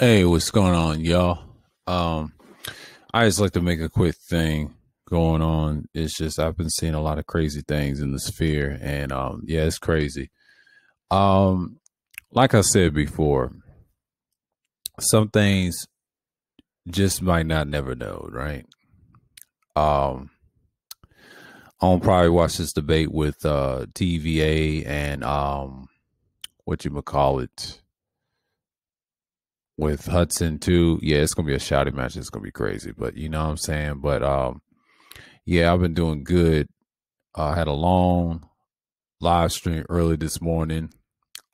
Hey, what's going on, y'all? Um, I just like to make a quick thing going on. It's just I've been seeing a lot of crazy things in the sphere, and um, yeah, it's crazy. Um, like I said before, some things just might not never know, right? Um, I'll probably watch this debate with uh TVA and um, what you call it with Hudson too. Yeah, it's gonna be a shouting match. It's gonna be crazy, but you know what I'm saying. But um, yeah, I've been doing good. I had a long live stream early this morning.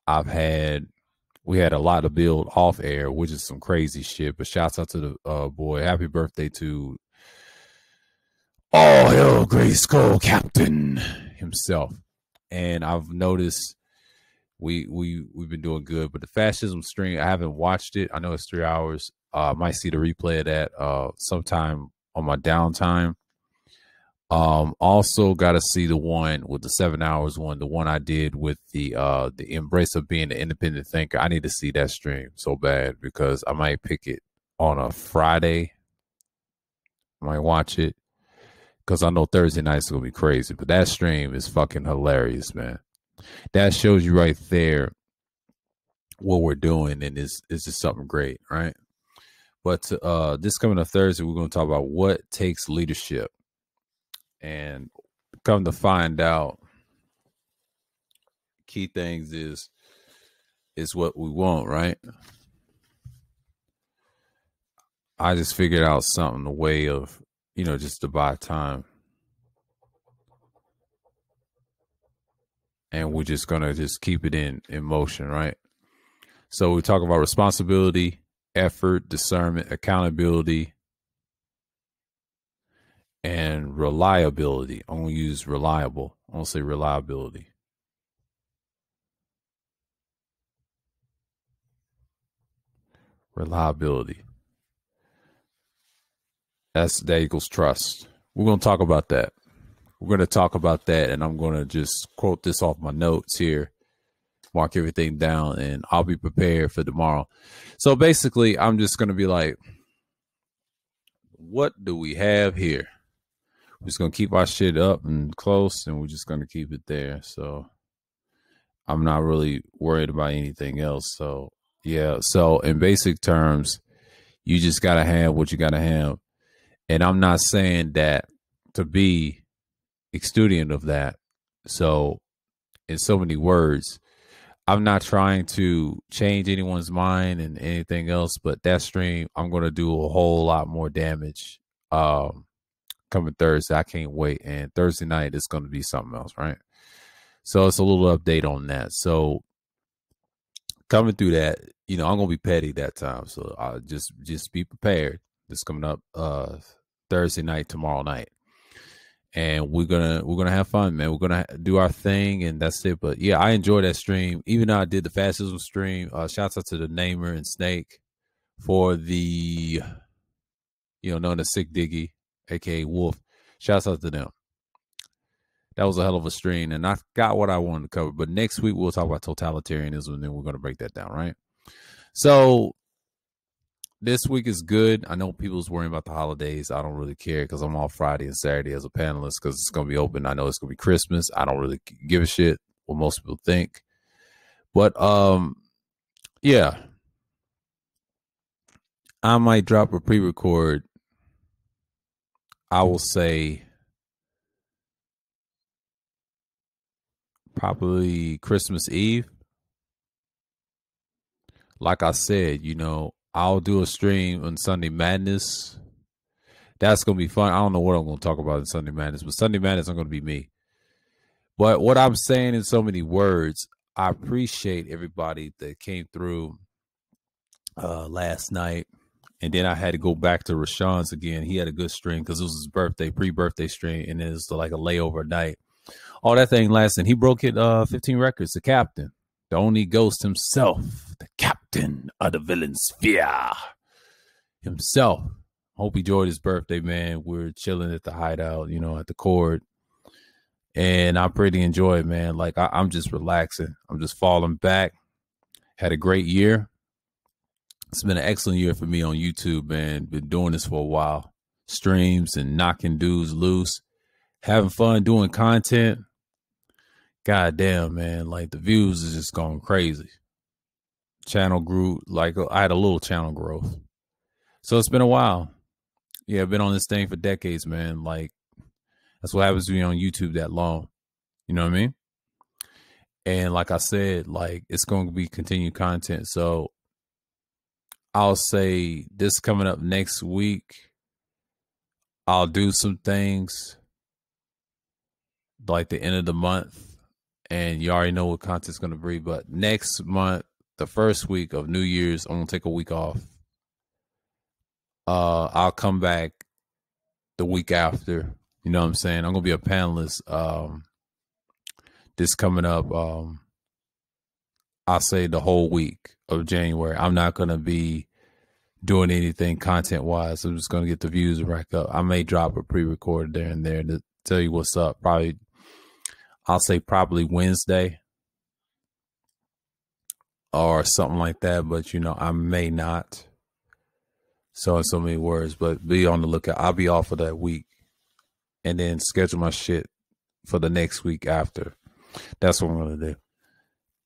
I've had we had a lot to build off air, which is some crazy shit. But shouts out to the uh, boy. Happy birthday to all hell Gray Skull Captain himself. And I've noticed we we we've been doing good. But the fascism stream, I haven't watched it. I know it's three hours. Uh, I might see the replay of that uh, sometime on my downtime. Um, also got to see the one with the seven hours one, the one I did with the uh the embrace of being an independent thinker. I need to see that stream so bad because I might pick it on a Friday. I might watch it because I know Thursday night's gonna be crazy. But that stream is fucking hilarious, man that shows you right there what we're doing, and it's it's just something great, right? But uh, this coming up Thursday, we're going to talk about what takes leadership, and come to find out, key things is is what we want, right? I just figured out something, a way of, you know, just to buy time. And we're just gonna just keep it in in motion, right? So we talk about responsibility, effort, discernment, accountability, and reliability. I'm gonna use reliable. I don't say reliability. Reliability. That's that equals trust. We're gonna talk about that we're going to talk about that, and I'm going to just quote this off my notes here, mark everything down, and I'll be prepared for tomorrow. So basically, I'm just going to be like, what do we have here? We're just going to keep our shit up and close, and we're just going to keep it there. So I'm not really worried about anything else. So, yeah. So, in basic terms, you just got to have what you got to have. And I'm not saying that to be student of that. So, in so many words, I'm not trying to change anyone's mind and anything else, but that stream, I'm going to do a whole lot more damage um, coming Thursday. I can't wait. And Thursday night is going to be something else, right? So, it's a little update on that. So, coming through that, you know, I'm going to be petty that time. So, I just just be prepared. This coming up uh Thursday night, tomorrow night and we're gonna we're gonna have fun, man. We're gonna do our thing, and that's it. But yeah, I enjoyed that stream. Even though I did the fascism stream, uh, shouts out to the Namer and Snake for the you know known as Sick Diggy, aka Wolf. Shouts out to them. That was a hell of a stream, and I got what I wanted to cover. But next week we'll talk about totalitarianism, and then we're gonna break that down, right? So this week is good. I know people's worrying about the holidays. I don't really care because I'm off Friday and Saturday as a panelist because it's going to be open. I know it's to be Christmas. I don't really give a shit what most people think. But um, yeah, I might drop a pre-record. I will say probably Christmas Eve. Like I said, you know, I'll do a stream on Sunday Madness. That's gonna be fun. I don't know what I'm gonna talk about in Sunday Madness, but Sunday Madness I'm gonna be me. But what I'm saying in so many words, I appreciate everybody that came through uh, last night. And then I had to go back to Rashawn's again. He had a good stream because it was his birthday, pre-birthday stream, and it was like a layover night. All that thing lasted. He broke it uh 15 records, the captain the only ghost himself, the captain of the villain sphere himself. Hope he enjoyed his birthday, man. We're chilling at the hideout, you know, at the court. And I pretty enjoy it, man. Like I, I'm just relaxing. I'm just falling back. Had a great year. it's been an excellent year for me on YouTube, man. Been doing this for a while. Streams and knocking dudes loose, having fun doing content. God damn, man. Like the views is just going crazy. Channel grew like I had a little channel growth. So it's been a while. Yeah, I've been on this thing for decades, man. Like that's what happens to be on YouTube that long. You know what I mean? And like I said, like it's going to be continued content. So I'll say this coming up next week, I'll do some things like the end of the month. And you already know what content's going to be. But next month, the first week of New Year's, I'm to take a week off. Uh, I'll come back the week after you know what I'm saying? I'm gonna be a panelist um this coming up um I'll say the whole week of January. I'm not gonna be doing anything content wise. I'm just gonna get the views rack up. I may drop a pre recorded there and there to tell you what's up. Probably I'll say probably Wednesday or something like that, but you know, I may not. So in so many words, but be on the lookout. I'll be off for that week and then schedule my shit for the next week after. That's what I'm gonna do.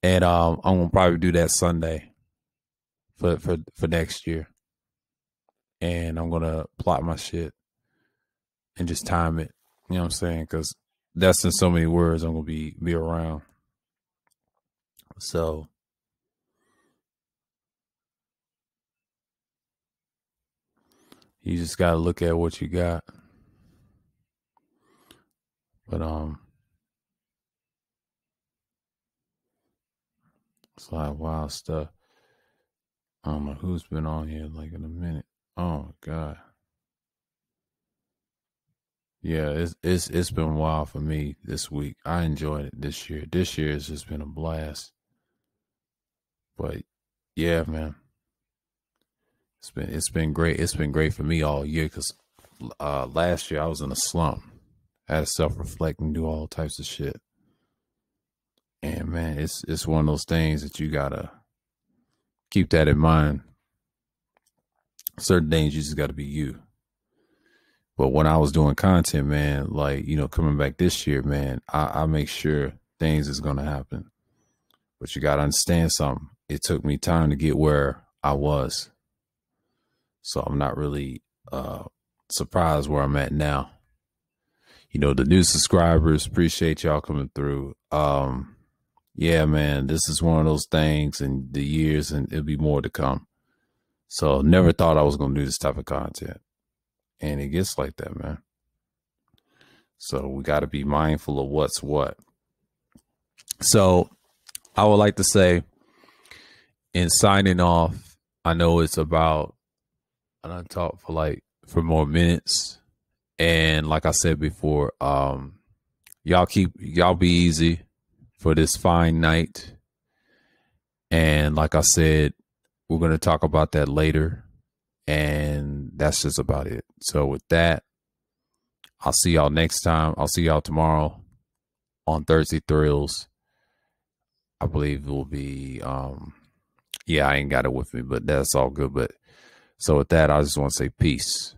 And um, I'm gonna probably do that Sunday for for for next year. And I'm gonna plot my shit and just time it. You know what I'm saying? Because that's in so many words. I'm gonna be be around. So. You just got to look at what you got. But um it's like wild stuff. I don't know who's been on here like in a minute. Oh god. Yeah, it's it's it's been wild for me this week. I enjoyed it this year. This year has just been a blast. But yeah, man. It's been it's been great. It's been great for me all year because uh, last year I was in a slump. I had to self reflect and do all types of shit. And man, it's it's one of those things that you gotta keep that in mind. Certain things you just gotta be you. But when I was doing content, man, like, you know, coming back this year, man, I, I make sure things is gonna happen. But you gotta understand something. It took me time to get where I was. So I'm not really uh surprised where I'm at now you know, the new subscribers. Appreciate y'all coming through. Um, yeah, man, this is one of those things and the years and it'll be more to come. So never thought I was going to do this type of content. And it gets like that, man. So we got to be mindful of what's what. So I would like to say in signing off, I know it's about, I don't talk for like, for more minutes and like I said before, um, y'all keep y'all be easy for this fine night. And like I said, we're gonna talk about that later. And that's just about it. So with that, I'll see y'all next time. I'll see y'all tomorrow on Thursday Thrills. I believe it will be um yeah, I ain't got it with me, but that's all good. But so with that, I just want to say peace.